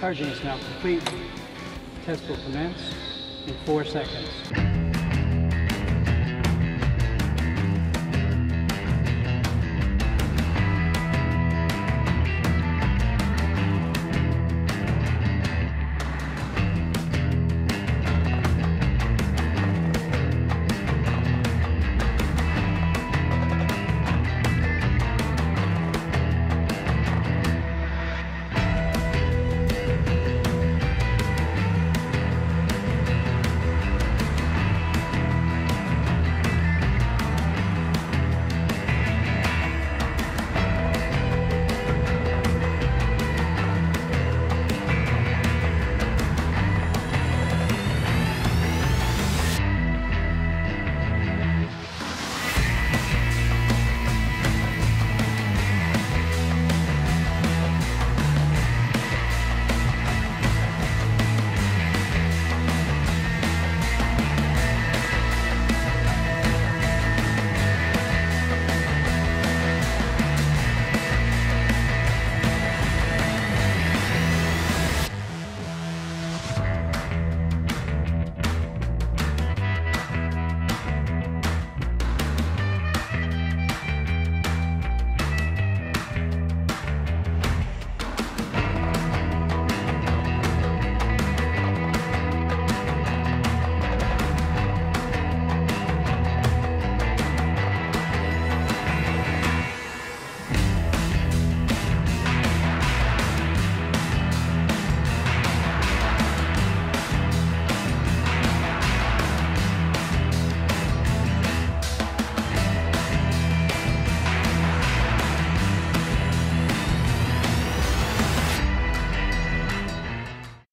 Charging is now complete. Test will commence in four seconds.